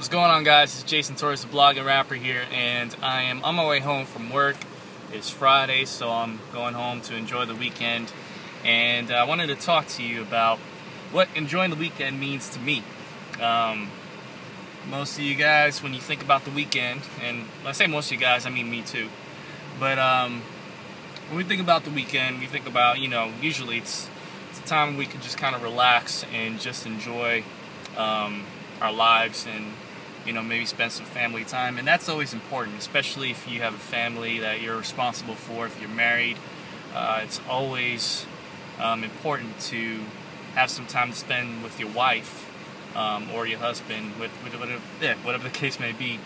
What's going on, guys? It's Jason Torres, the blogging rapper here, and I am on my way home from work. It's Friday, so I'm going home to enjoy the weekend. And I wanted to talk to you about what enjoying the weekend means to me. Um, most of you guys, when you think about the weekend, and I say most of you guys, I mean me too. But um, when we think about the weekend, we think about, you know, usually it's, it's a time we can just kind of relax and just enjoy um, our lives and you know, maybe spend some family time. And that's always important, especially if you have a family that you're responsible for, if you're married. Uh, it's always um, important to have some time to spend with your wife um, or your husband, with, with whatever, yeah, whatever the case may be.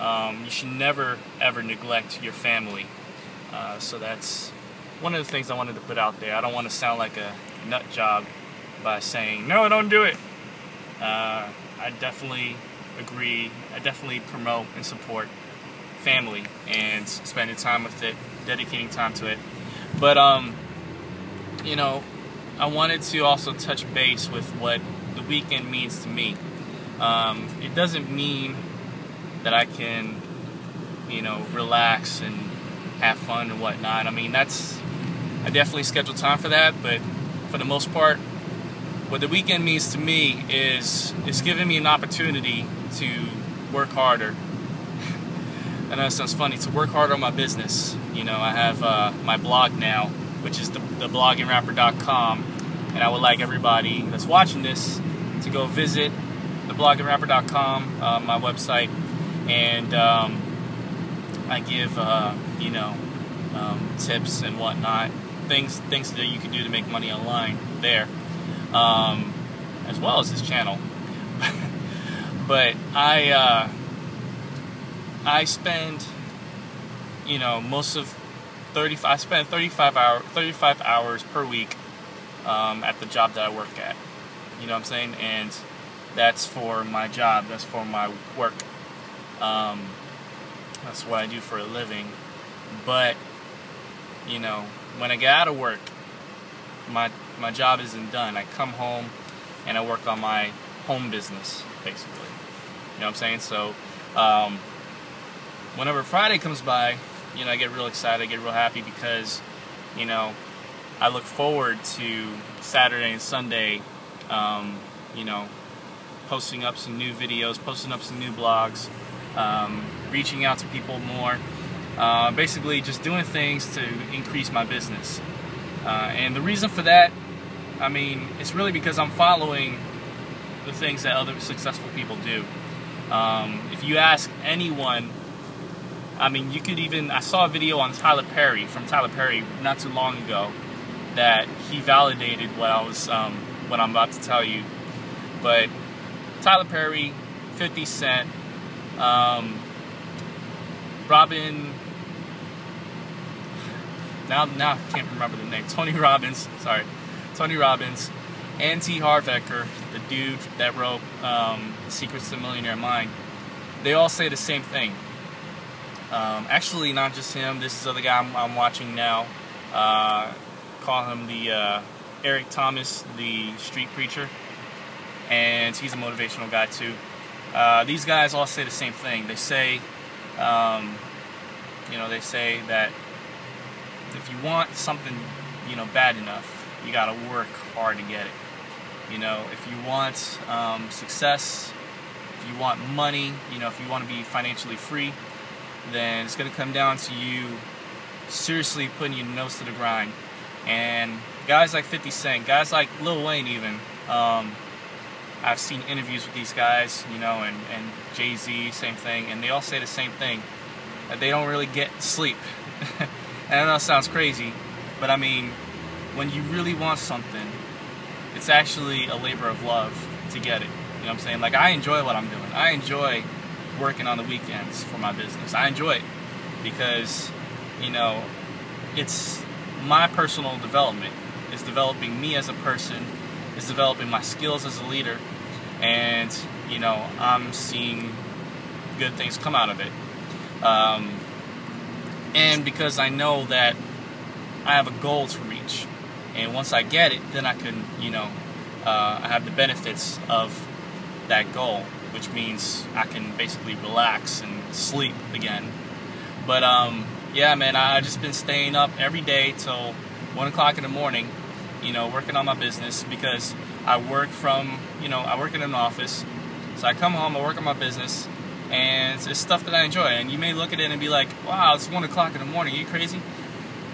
Um, you should never, ever neglect your family. Uh, so that's one of the things I wanted to put out there. I don't want to sound like a nut job by saying, no, don't do it. Uh, I definitely agree. I definitely promote and support family and spending time with it, dedicating time to it. But um, you know, I wanted to also touch base with what the weekend means to me. Um, it doesn't mean that I can, you know, relax and have fun and whatnot. I mean, that's I definitely schedule time for that, but for the most part, what the weekend means to me is it's giving me an opportunity to work harder. I know it sounds funny to work harder on my business. You know, I have uh, my blog now, which is the, the bloggingrapper.com, and I would like everybody that's watching this to go visit the bloggingrapper.com, uh, my website, and um, I give uh, you know um, tips and whatnot, things things that you can do to make money online there um, as well as his channel. but I uh, I spend you know most of 35 I spend 35 hour 35 hours per week um, at the job that I work at. You know what I'm saying? And that's for my job. That's for my work. Um, that's what I do for a living. But you know, when I get out of work, my my job isn't done. I come home and I work on my home business, basically. You know what I'm saying? So, um, whenever Friday comes by, you know, I get real excited, I get real happy because, you know, I look forward to Saturday and Sunday, um, you know, posting up some new videos, posting up some new blogs, um, reaching out to people more. Uh, basically, just doing things to increase my business. Uh, and the reason for that, I mean, it's really because I'm following the things that other successful people do. Um, if you ask anyone, I mean, you could even, I saw a video on Tyler Perry, from Tyler Perry, not too long ago, that he validated what I was, um, what I'm about to tell you. But Tyler Perry, 50 Cent, um, Robin now now I can't remember the name. Tony Robbins, sorry, Tony Robbins, and T. Harv Eker, the dude that wrote um, Secrets to the Millionaire Mind. They all say the same thing. Um, actually, not just him. This is other guy I'm, I'm watching now. Uh, call him the uh, Eric Thomas, the street preacher, and he's a motivational guy too. Uh, these guys all say the same thing. They say, um, you know, they say that if you want something, you know, bad enough, you got to work hard to get it. You know, if you want um, success, if you want money, you know, if you want to be financially free, then it's going to come down to you seriously putting your nose to the grind. And guys like 50 Cent, guys like Lil Wayne, even, um, I've seen interviews with these guys, you know, and, and Jay Z, same thing, and they all say the same thing that they don't really get sleep. And I know it sounds crazy, but I mean, when you really want something, it's actually a labor of love to get it. You know what I'm saying? Like, I enjoy what I'm doing. I enjoy working on the weekends for my business. I enjoy it because, you know, it's my personal development. It's developing me as a person. It's developing my skills as a leader. And, you know, I'm seeing good things come out of it. Um, and because I know that I have a goal to reach. And once I get it, then I can, you know, uh, I have the benefits of that goal. which means I can basically relax and sleep again. But um, yeah, man, I just been staying up every day till one o'clock in the morning, you know, working on my business because I work from, you know, I work in an office. So I come home, I work on my business, and it's stuff that I enjoy. And you may look at it and be like, wow, it's one o'clock in the morning, Are you crazy?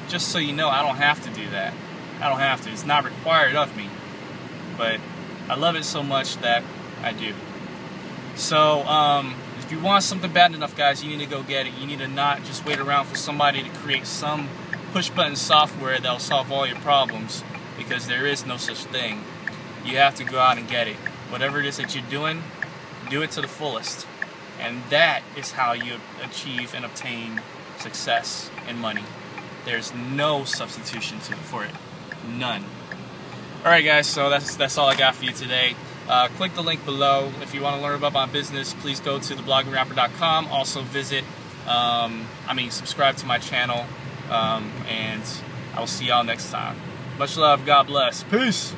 Just so you know, I don't have to do that. I don't have to. It's not required of me. But I love it so much that I do. So, um, if you want something bad enough, guys, you need to go get it. You need to not just wait around for somebody to create some push button software that'll solve all your problems because there is no such thing. You have to go out and get it. Whatever it is that you're doing, do it to the fullest. And that is how you achieve and obtain success and money. There's no substitution to, for it. None. Alright guys, so that's that's all I got for you today. Uh, click the link below. If you want to learn about my business, please go to thebloggingrapper.com. Also visit, um, I mean, subscribe to my channel. Um, and I will see y'all next time. Much love. God bless. Peace.